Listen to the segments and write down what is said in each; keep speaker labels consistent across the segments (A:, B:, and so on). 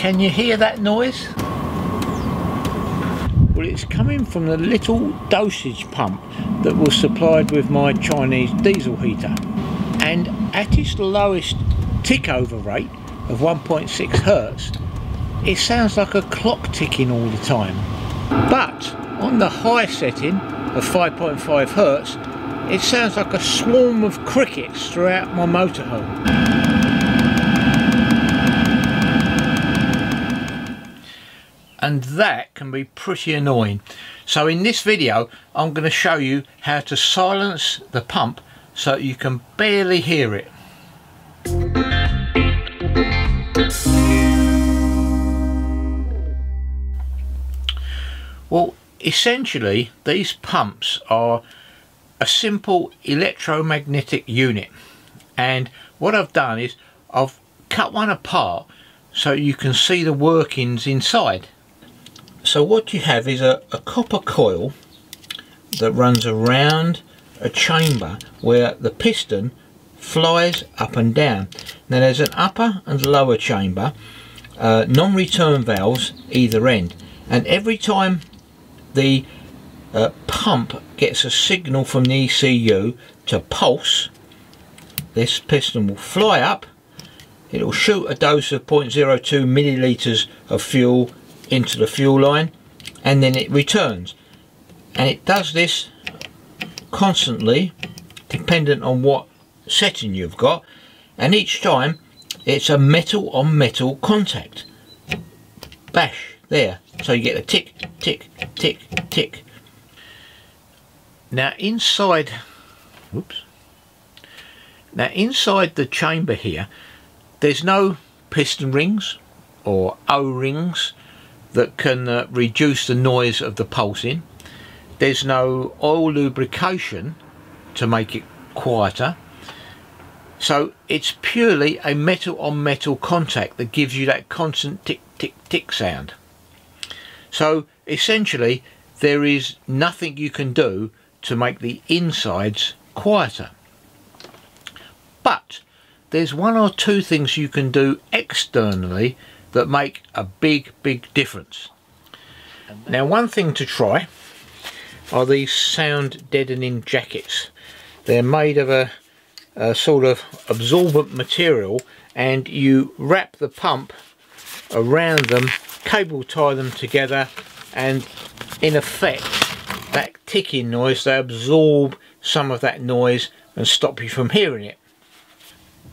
A: Can you hear that noise? Well, it's coming from the little dosage pump that was supplied with my Chinese diesel heater. And at its lowest tick over rate of 1.6 hertz, it sounds like a clock ticking all the time. But on the high setting of 5.5 hertz, it sounds like a swarm of crickets throughout my motorhome. And that can be pretty annoying. So in this video, I'm going to show you how to silence the pump so you can barely hear it. Well, essentially, these pumps are a simple electromagnetic unit and what I've done is I've cut one apart so you can see the workings inside so what you have is a, a copper coil that runs around a chamber where the piston flies up and down. Now there's an upper and lower chamber uh, non-return valves either end. And every time the uh, pump gets a signal from the ECU to pulse this piston will fly up. It will shoot a dose of 0.02 milliliters of fuel into the fuel line and then it returns. And it does this constantly dependent on what setting you've got. And each time it's a metal on metal contact. Bash there. So you get a tick tick tick tick. Now inside, oops. Now inside the chamber here, there's no piston rings or O-rings that can uh, reduce the noise of the pulsing. There's no oil lubrication to make it quieter. So it's purely a metal on metal contact that gives you that constant tick tick tick sound. So essentially there is nothing you can do to make the insides quieter. But there's one or two things you can do externally that make a big, big difference. Now one thing to try are these sound deadening jackets. They're made of a, a sort of absorbent material and you wrap the pump around them, cable tie them together and in effect that ticking noise, they absorb some of that noise and stop you from hearing it.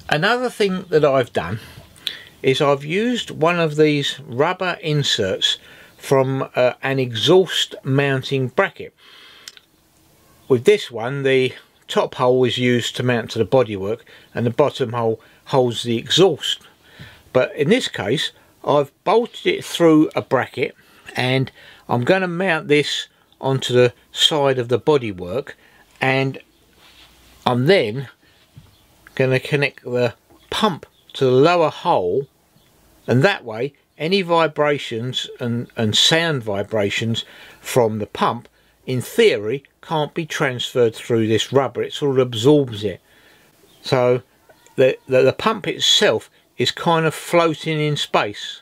A: Another thing that I've done is I've used one of these rubber inserts from uh, an exhaust mounting bracket. With this one the top hole is used to mount to the bodywork and the bottom hole holds the exhaust. But in this case I've bolted it through a bracket and I'm going to mount this onto the side of the bodywork and I'm then going to connect the pump to the lower hole and that way any vibrations and, and sound vibrations from the pump in theory can't be transferred through this rubber. It sort of absorbs it. So the, the, the pump itself is kind of floating in space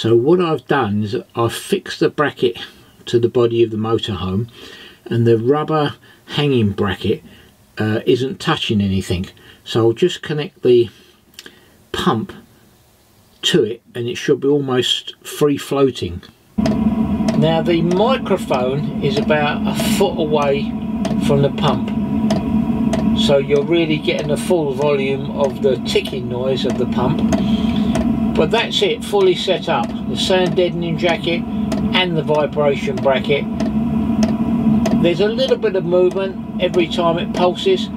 A: So what I've done is I've fixed the bracket to the body of the motorhome and the rubber hanging bracket uh, isn't touching anything. So I'll just connect the pump to it and it should be almost free floating. Now the microphone is about a foot away from the pump so you're really getting the full volume of the ticking noise of the pump but that's it, fully set up. The sound deadening jacket and the vibration bracket. There's a little bit of movement every time it pulses.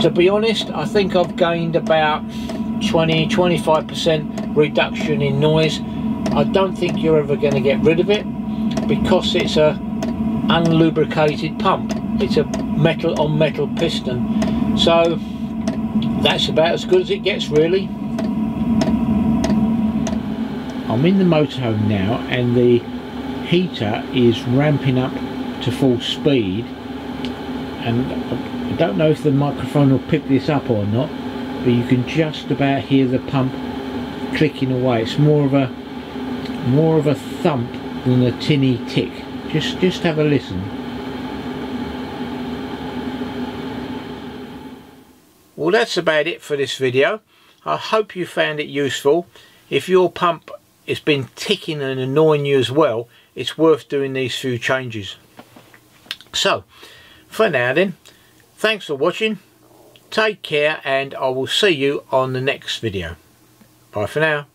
A: To be honest, I think I've gained about 20-25% reduction in noise. I don't think you're ever going to get rid of it because it's a unlubricated pump. It's a metal on metal piston. So that's about as good as it gets really. I'm in the motorhome now and the heater is ramping up to full speed. And I don't know if the microphone will pick this up or not but you can just about hear the pump clicking away. It's more of a more of a thump than a tinny tick. Just just have a listen. Well that's about it for this video. I hope you found it useful. If your pump has been ticking and annoying you as well it's worth doing these few changes. So for now then thanks for watching take care and I will see you on the next video. Bye for now